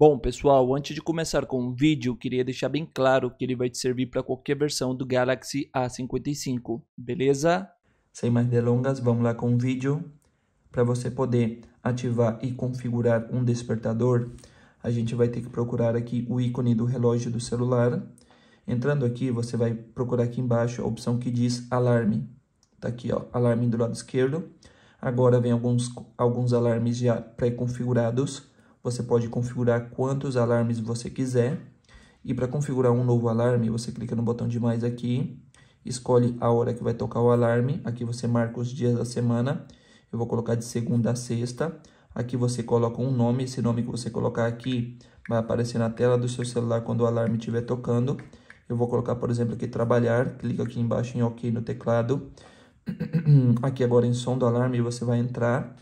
Bom, pessoal, antes de começar com o vídeo, queria deixar bem claro que ele vai te servir para qualquer versão do Galaxy A55, beleza? Sem mais delongas, vamos lá com o vídeo. Para você poder ativar e configurar um despertador, a gente vai ter que procurar aqui o ícone do relógio do celular. Entrando aqui, você vai procurar aqui embaixo a opção que diz alarme. Tá aqui, ó, alarme do lado esquerdo. Agora vem alguns, alguns alarmes já pré-configurados você pode configurar quantos alarmes você quiser. E para configurar um novo alarme, você clica no botão de mais aqui, escolhe a hora que vai tocar o alarme. Aqui você marca os dias da semana. Eu vou colocar de segunda a sexta. Aqui você coloca um nome, esse nome que você colocar aqui vai aparecer na tela do seu celular quando o alarme estiver tocando. Eu vou colocar, por exemplo, aqui trabalhar, clica aqui embaixo em OK no teclado. Aqui agora em som do alarme você vai entrar,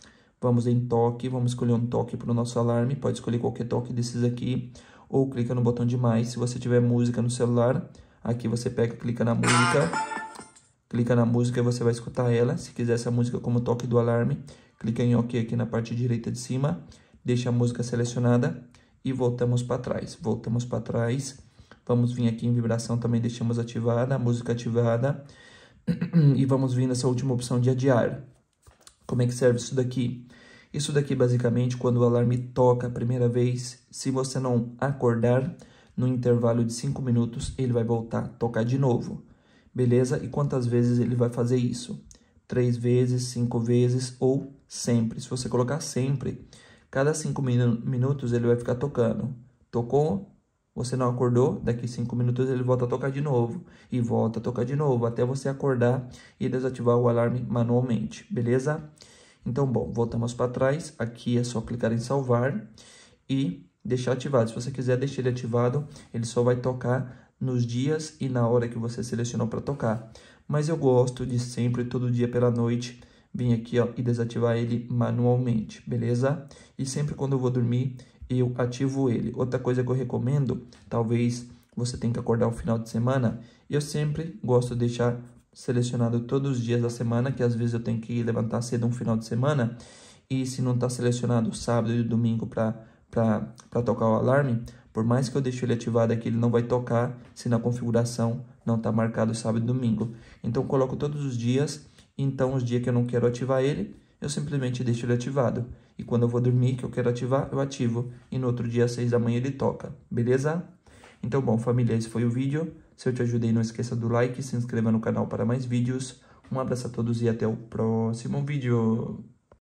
Vamos em toque, vamos escolher um toque para o nosso alarme, pode escolher qualquer toque desses aqui, ou clica no botão de mais. Se você tiver música no celular, aqui você pega, clica na música, clica na música e você vai escutar ela. Se quiser essa música como toque do alarme, clica em OK aqui na parte direita de cima, deixa a música selecionada e voltamos para trás. Voltamos para trás, vamos vir aqui em vibração também, deixamos ativada, a música ativada, e vamos vir nessa última opção de adiar. Como é que serve isso daqui? Isso daqui, basicamente, quando o alarme toca a primeira vez, se você não acordar, no intervalo de 5 minutos, ele vai voltar a tocar de novo. Beleza? E quantas vezes ele vai fazer isso? Três vezes, cinco vezes ou sempre. Se você colocar sempre, cada 5 minutos ele vai ficar tocando. Tocou, você não acordou, daqui 5 minutos ele volta a tocar de novo. E volta a tocar de novo, até você acordar e desativar o alarme manualmente, beleza? Então, bom, voltamos para trás. Aqui é só clicar em salvar e deixar ativado. Se você quiser deixar ele ativado, ele só vai tocar nos dias e na hora que você selecionou para tocar. Mas eu gosto de sempre, todo dia pela noite, vir aqui ó, e desativar ele manualmente, beleza? E sempre quando eu vou dormir, eu ativo ele. Outra coisa que eu recomendo, talvez você tenha que acordar o final de semana, eu sempre gosto de deixar selecionado todos os dias da semana, que às vezes eu tenho que levantar cedo um final de semana, e se não está selecionado sábado e domingo para tocar o alarme, por mais que eu deixe ele ativado aqui, ele não vai tocar se na configuração não está marcado sábado e domingo. Então, eu coloco todos os dias, então os dias que eu não quero ativar ele, eu simplesmente deixo ele ativado. E quando eu vou dormir, que eu quero ativar, eu ativo. E no outro dia, às 6 da manhã, ele toca. Beleza? Então, bom, família, esse foi o vídeo. Se eu te ajudei, não esqueça do like, se inscreva no canal para mais vídeos. Um abraço a todos e até o próximo vídeo.